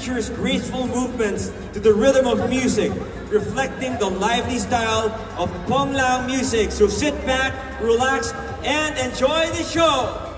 features graceful movements to the rhythm of music, reflecting the lively style of Pong Lang music. So sit back, relax, and enjoy the show.